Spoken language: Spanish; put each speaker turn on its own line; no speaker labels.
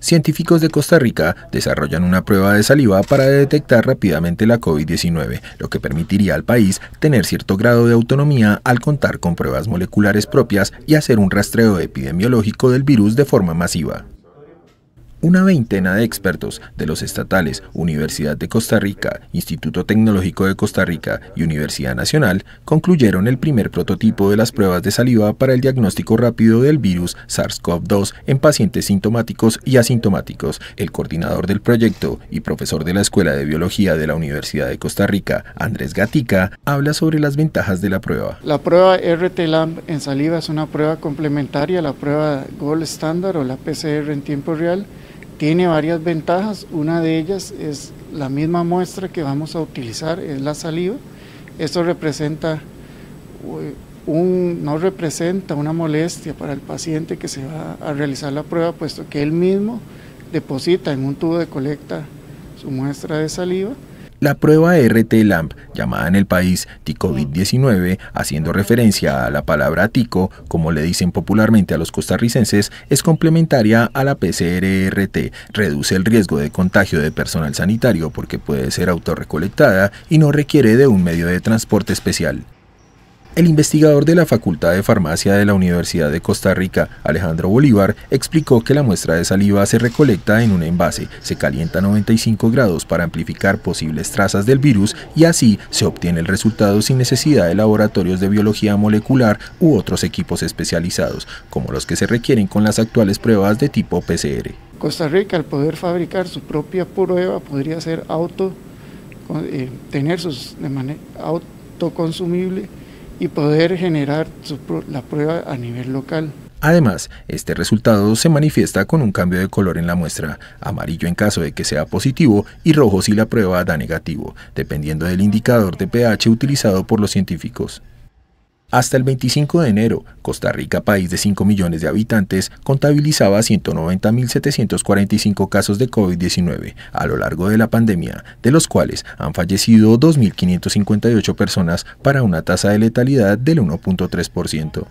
Científicos de Costa Rica desarrollan una prueba de saliva para detectar rápidamente la COVID-19, lo que permitiría al país tener cierto grado de autonomía al contar con pruebas moleculares propias y hacer un rastreo epidemiológico del virus de forma masiva. Una veintena de expertos de los estatales Universidad de Costa Rica, Instituto Tecnológico de Costa Rica y Universidad Nacional concluyeron el primer prototipo de las pruebas de saliva para el diagnóstico rápido del virus SARS-CoV-2 en pacientes sintomáticos y asintomáticos. El coordinador del proyecto y profesor de la Escuela de Biología de la Universidad de Costa Rica, Andrés Gatica, habla sobre las ventajas de la prueba.
La prueba RT-LAMP en saliva es una prueba complementaria a la prueba Gold Standard o la PCR en tiempo real tiene varias ventajas, una de ellas es la misma muestra que vamos a utilizar, es la saliva. Esto representa un, no representa una molestia para el paciente que se va a realizar la prueba, puesto que él mismo deposita en un tubo de colecta su muestra de saliva
la prueba RT-LAMP, llamada en el país TICOVID-19, haciendo referencia a la palabra TICO, como le dicen popularmente a los costarricenses, es complementaria a la PCR-RT, reduce el riesgo de contagio de personal sanitario porque puede ser autorrecolectada y no requiere de un medio de transporte especial. El investigador de la Facultad de Farmacia de la Universidad de Costa Rica, Alejandro Bolívar, explicó que la muestra de saliva se recolecta en un envase, se calienta a 95 grados para amplificar posibles trazas del virus y así se obtiene el resultado sin necesidad de laboratorios de biología molecular u otros equipos especializados, como los que se requieren con las actuales pruebas de tipo PCR.
Costa Rica, al poder fabricar su propia prueba, podría ser auto, eh, tener sus autoconsumible y poder generar la prueba a nivel local.
Además, este resultado se manifiesta con un cambio de color en la muestra, amarillo en caso de que sea positivo y rojo si la prueba da negativo, dependiendo del indicador de pH utilizado por los científicos. Hasta el 25 de enero, Costa Rica, país de 5 millones de habitantes, contabilizaba 190.745 casos de COVID-19 a lo largo de la pandemia, de los cuales han fallecido 2.558 personas para una tasa de letalidad del 1.3%.